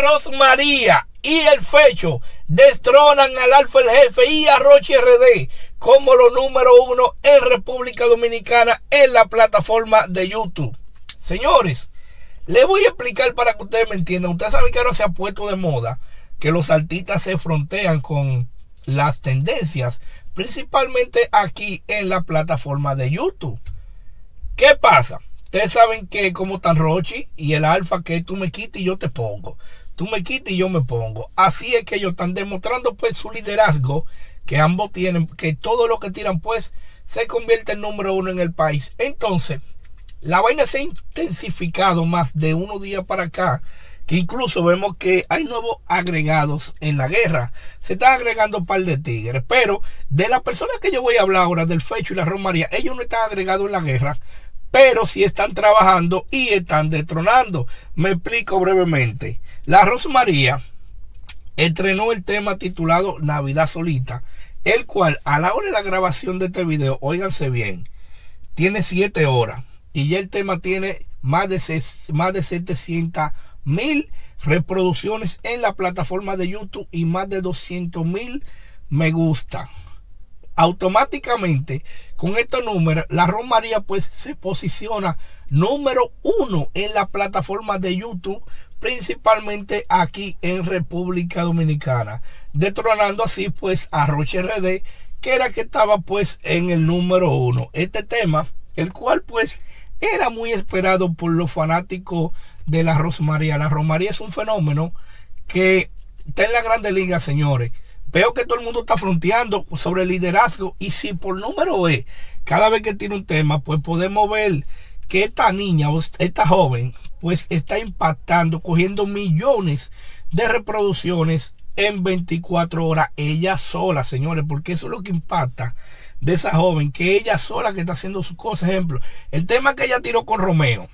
Rosmaría y el Fecho destronan al Alfa el Jefe y a Roche RD como los número uno en República Dominicana en la plataforma de YouTube. Señores, les voy a explicar para que ustedes me entiendan. Ustedes saben que ahora se ha puesto de moda que los artistas se frontean con las tendencias, principalmente aquí en la plataforma de YouTube. ¿Qué pasa? Ustedes saben que como tan Rochi y el Alfa que tú me quites y yo te pongo. Tú me quitas y yo me pongo. Así es que ellos están demostrando pues su liderazgo que ambos tienen, que todo lo que tiran pues se convierte en número uno en el país. Entonces, la vaina se ha intensificado más de unos días para acá, que incluso vemos que hay nuevos agregados en la guerra. Se están agregando un par de tigres, pero de las personas que yo voy a hablar ahora, del Fecho y la Romaría, ellos no están agregados en la guerra, pero sí están trabajando y están detronando. Me explico brevemente. La Rosmaría estrenó el tema titulado Navidad Solita, el cual a la hora de la grabación de este video, óiganse bien, tiene 7 horas y ya el tema tiene más de, más de 700 mil reproducciones en la plataforma de YouTube y más de 200 mil me gusta automáticamente con estos números, la Romaría pues se posiciona número uno en la plataforma de YouTube, principalmente aquí en República Dominicana, detronando así pues a Roche RD, que era que estaba pues en el número uno. Este tema, el cual pues era muy esperado por los fanáticos de la Rosmaría. La Romaría es un fenómeno que está en la grande liga, señores. Veo que todo el mundo está fronteando sobre el liderazgo y si por número es, cada vez que tiene un tema, pues podemos ver que esta niña o esta joven pues está impactando, cogiendo millones de reproducciones en 24 horas, ella sola, señores, porque eso es lo que impacta de esa joven, que ella sola que está haciendo sus cosas. Ejemplo, el tema que ella tiró con Romeo,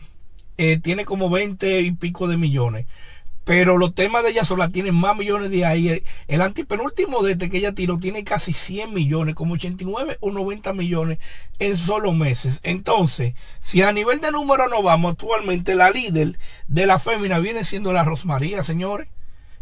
eh, tiene como 20 y pico de millones pero los temas de ella sola tienen más millones de ahí. El antipenúltimo de este que ella tiró tiene casi 100 millones, como 89 o 90 millones en solo meses. Entonces, si a nivel de número no vamos, actualmente la líder de la fémina viene siendo la Rosmaría, señores.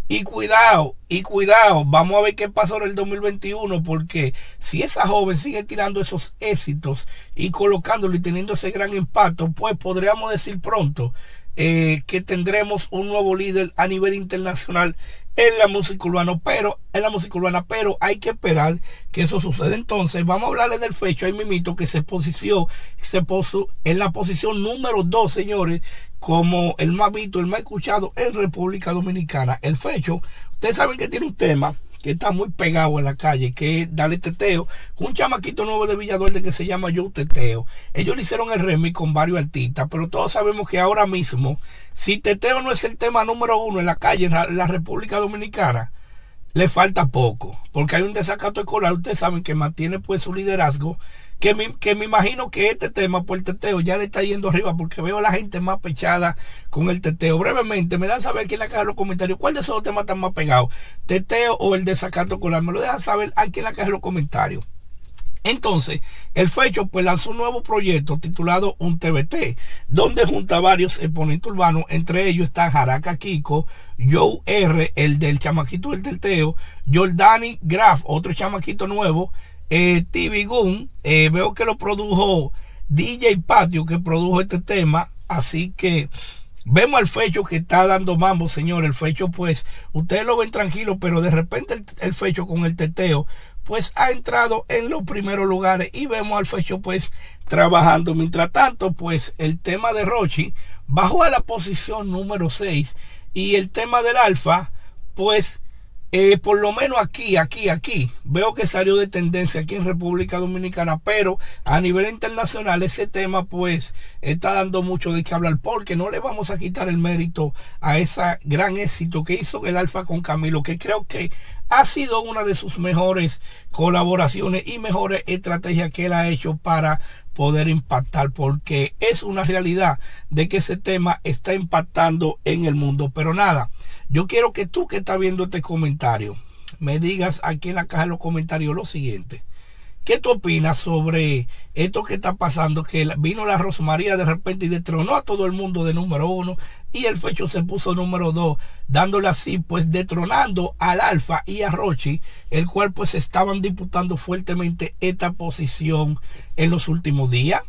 Y cuidado, y cuidado, vamos a ver qué pasó en el 2021, porque si esa joven sigue tirando esos éxitos y colocándolo y teniendo ese gran impacto, pues podríamos decir pronto eh, que tendremos un nuevo líder a nivel internacional en la música urbana, pero en la música urbana, pero hay que esperar que eso suceda. Entonces, vamos a hablarle del fecho ahí mimito que se posicionó, se puso en la posición número 2, señores, como el más visto, el más escuchado en República Dominicana. El fecho, ustedes saben que tiene un tema que está muy pegado en la calle, que es Dale Teteo, un chamaquito nuevo de Villaduerde que se llama Yo Teteo. Ellos le hicieron el remix con varios artistas, pero todos sabemos que ahora mismo, si Teteo no es el tema número uno en la calle, en la República Dominicana, le falta poco, porque hay un desacato escolar, ustedes saben que mantiene pues su liderazgo que me, que me imagino que este tema por el teteo ya le está yendo arriba porque veo a la gente más pechada con el teteo. Brevemente, me dan saber aquí en la caja de los comentarios cuál de esos temas están más pegados, teteo o el desacato escolar. Me lo dejan saber aquí en la caja de los comentarios. Entonces, el Fecho pues lanzó un nuevo proyecto titulado Un TBT, donde junta varios exponentes urbanos, entre ellos está Jaraca Kiko, Joe R, el del chamaquito del teteo, Jordani Graf, otro chamaquito nuevo, eh, TV Gun, eh, veo que lo produjo DJ Patio, que produjo este tema, así que vemos al fecho que está dando mambo, señor. El fecho, pues, ustedes lo ven tranquilo, pero de repente el, fecho con el teteo, pues ha entrado en los primeros lugares y vemos al fecho, pues, trabajando. Mientras tanto, pues, el tema de Rochi bajó a la posición número 6 y el tema del Alfa, pues, eh, por lo menos aquí, aquí, aquí, veo que salió de tendencia aquí en República Dominicana, pero a nivel internacional ese tema pues está dando mucho de qué hablar porque no le vamos a quitar el mérito a ese gran éxito que hizo el Alfa con Camilo, que creo que ha sido una de sus mejores colaboraciones y mejores estrategias que él ha hecho para poder impactar porque es una realidad de que ese tema está impactando en el mundo. Pero nada yo quiero que tú que estás viendo este comentario me digas aquí en la caja de los comentarios lo siguiente. ¿Qué tú opinas sobre esto que está pasando? Que vino la Rosmaría de repente y detronó a todo el mundo de número uno y el fecho se puso número dos, dándole así, pues detronando al Alfa y a Rochi, el cual pues estaban disputando fuertemente esta posición en los últimos días.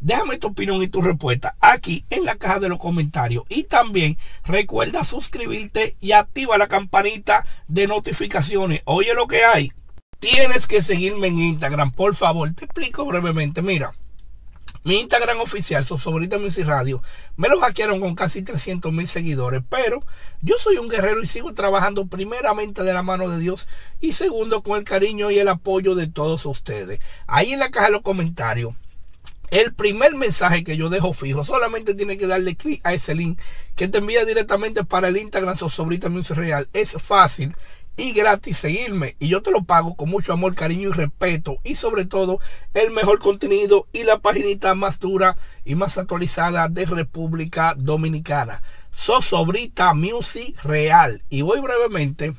Déjame tu opinión y tu respuesta aquí en la caja de los comentarios. Y también recuerda suscribirte y activa la campanita de notificaciones. Oye lo que hay tienes que seguirme en Instagram, por favor. Te explico brevemente. Mira, mi Instagram oficial, Sosobrita Music Radio, me lo hackearon con casi 300 mil seguidores. Pero yo soy un guerrero y sigo trabajando primeramente de la mano de Dios y segundo con el cariño y el apoyo de todos ustedes. Ahí en la caja de los comentarios. El primer mensaje que yo dejo fijo, solamente tiene que darle clic a ese link que te envía directamente para el Instagram Sosobrita Music Real. Es fácil y gratis seguirme. Y yo te lo pago con mucho amor, cariño y respeto. Y sobre todo, el mejor contenido y la paginita más dura y más actualizada de República Dominicana. Sosobrita Music Real. Y voy brevemente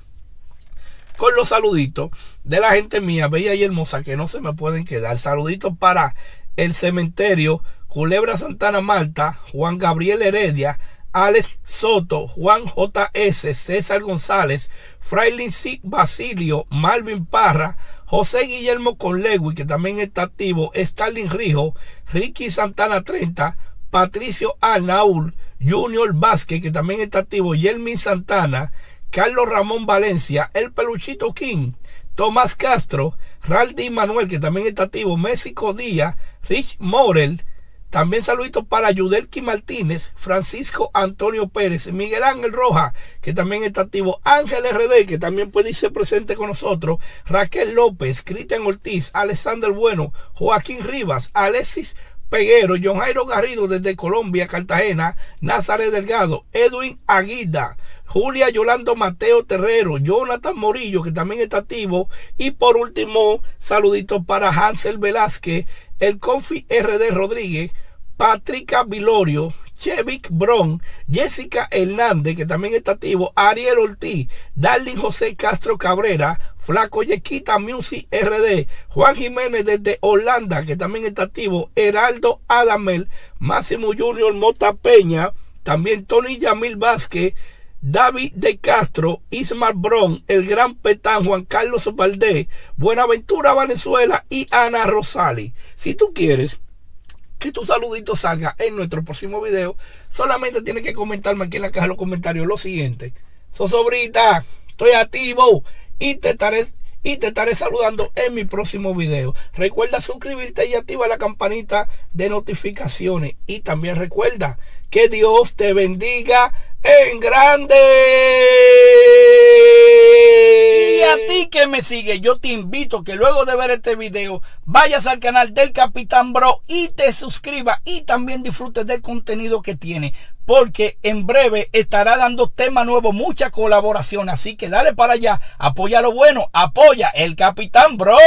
con los saluditos de la gente mía, bella y hermosa, que no se me pueden quedar. Saluditos para el cementerio Culebra Santana Malta, Juan Gabriel Heredia, Alex Soto, Juan J.S., César González, Frailin. Basilio, Malvin Parra, José Guillermo Conlegui, que también está activo, Stalin Rijo, Ricky Santana 30, Patricio Arnaul, Junior Vázquez, que también está activo, Yelmin Santana, Carlos Ramón Valencia, El Peluchito King, Tomás Castro, Raldi Manuel, que también está activo, México Díaz, Rich Morel, también saluditos para Yudelki Martínez, Francisco Antonio Pérez, Miguel Ángel Roja, que también está activo, Ángel RD, que también puede irse presente con nosotros, Raquel López, Cristian Ortiz, Alexander Bueno, Joaquín Rivas, Alexis Peguero, John Jairo Garrido desde Colombia, Cartagena, Nazaret Delgado, Edwin Aguida, Julia Yolando Mateo Terrero, Jonathan Morillo, que también está activo, y por último, saluditos para Hansel Velázquez, el Confi RD Rodríguez, Patricia Vilorio, Chevik Bron, Jessica Hernández, que también está activo, Ariel Ortiz, Darling José Castro Cabrera, Flaco Yequita Music RD, Juan Jiménez desde Holanda, que también está activo, Heraldo Adamel, Máximo Junior Mota Peña, también Tony Yamil Vázquez, David de Castro, Ismar Bron, el Gran Petán, Juan Carlos Valdés, Buenaventura Venezuela y Ana Rosali. Si tú quieres que tu saludito salga en nuestro próximo video, solamente tienes que comentarme aquí en la caja de los comentarios lo siguiente. Sosobrita, estoy activo y te estaré y te estaré saludando en mi próximo video. Recuerda suscribirte y activa la campanita de notificaciones. Y también recuerda que Dios te bendiga en grande. A ti que me sigue, yo te invito que luego de ver este video vayas al canal del Capitán Bro y te suscribas y también disfrutes del contenido que tiene. Porque en breve estará dando tema nuevo, mucha colaboración. Así que dale para allá, apoya lo bueno, apoya el Capitán Bro.